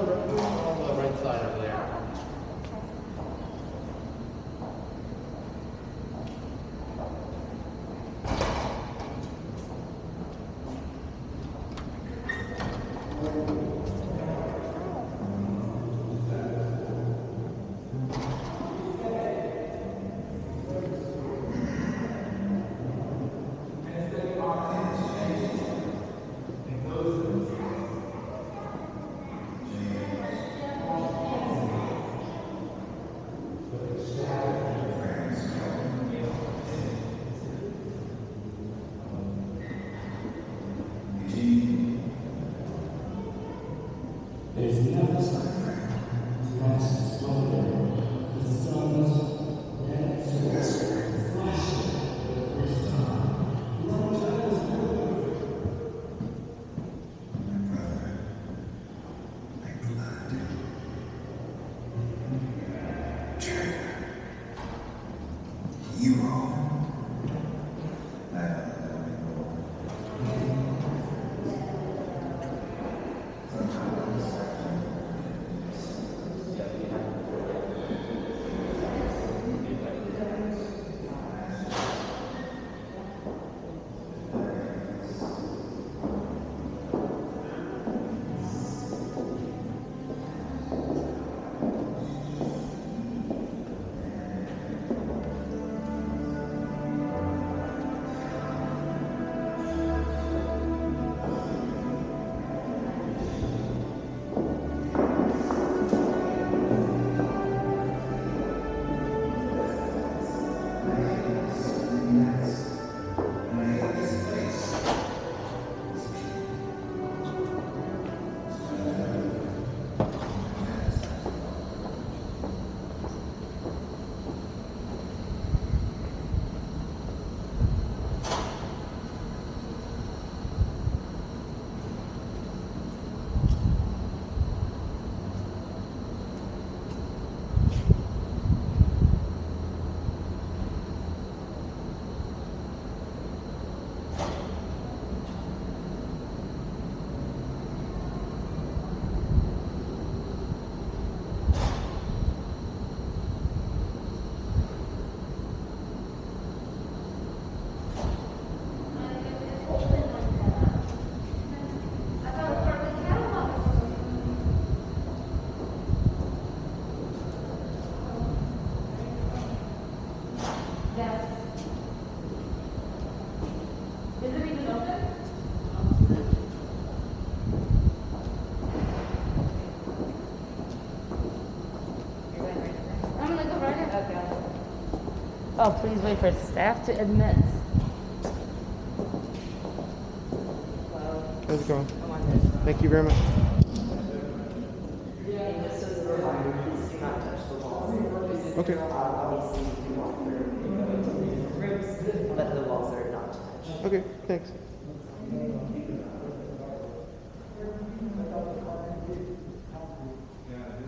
the, on the right side over there. Oh, please wait for staff to admit. How's it going? Thank you very much. Okay. Okay, thanks. Yeah.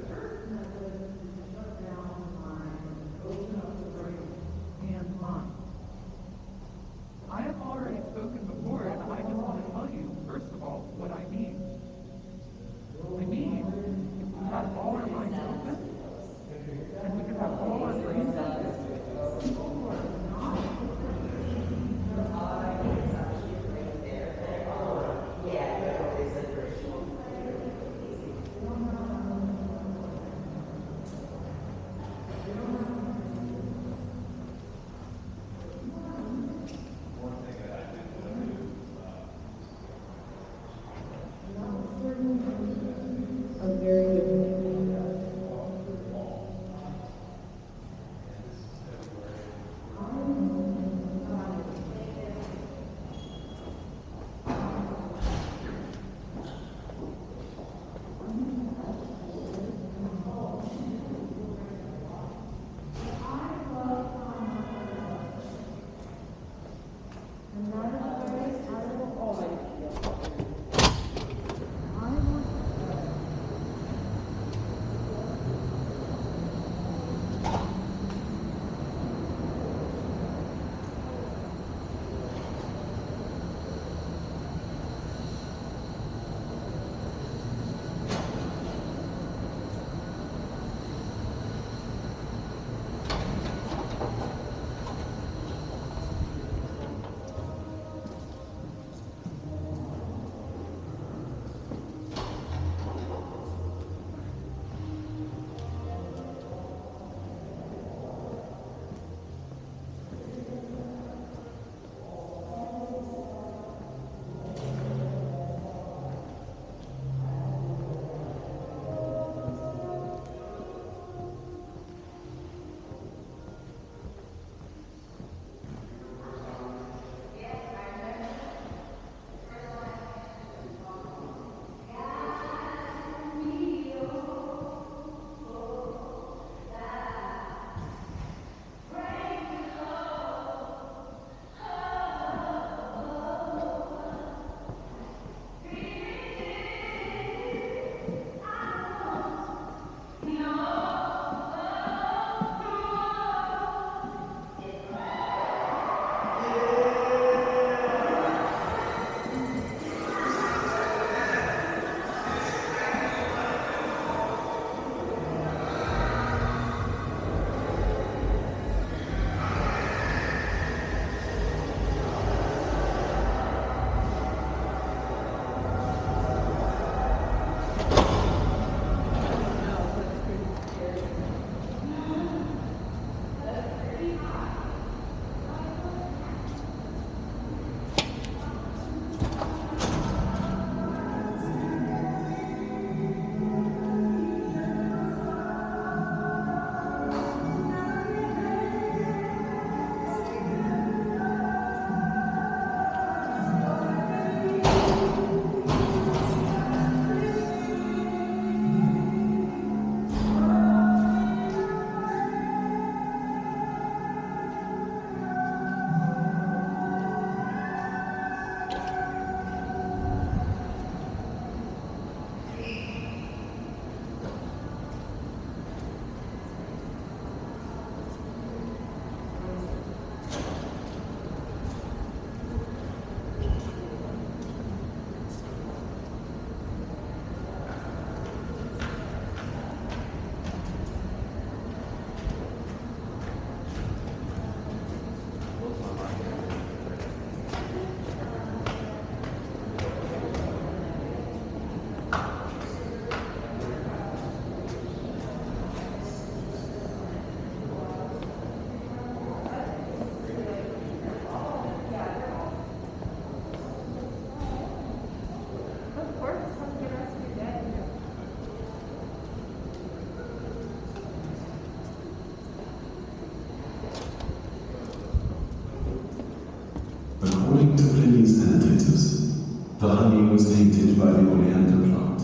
Was tainted by the oleander plant,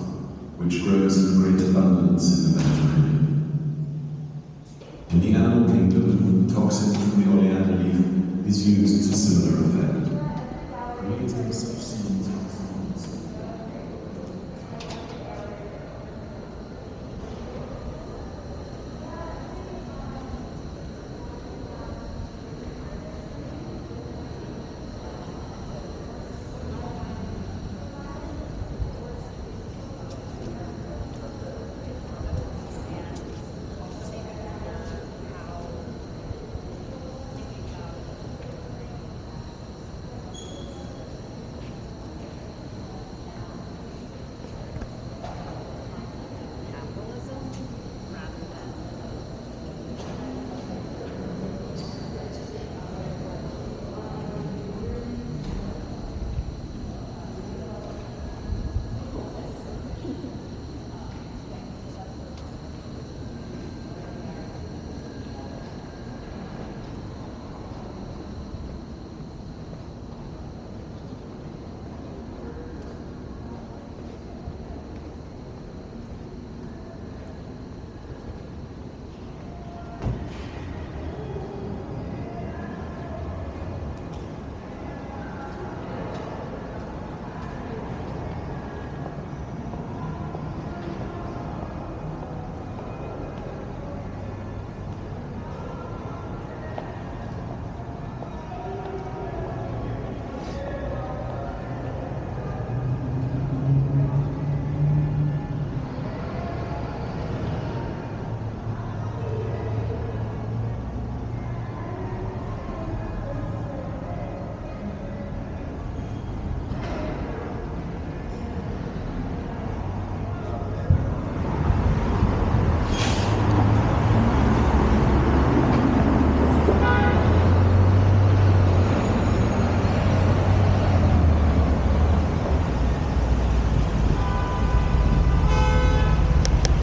which grows in great abundance in the Mediterranean. In the animal kingdom, the toxin from the oleander leaf is used to similar effect. Seeds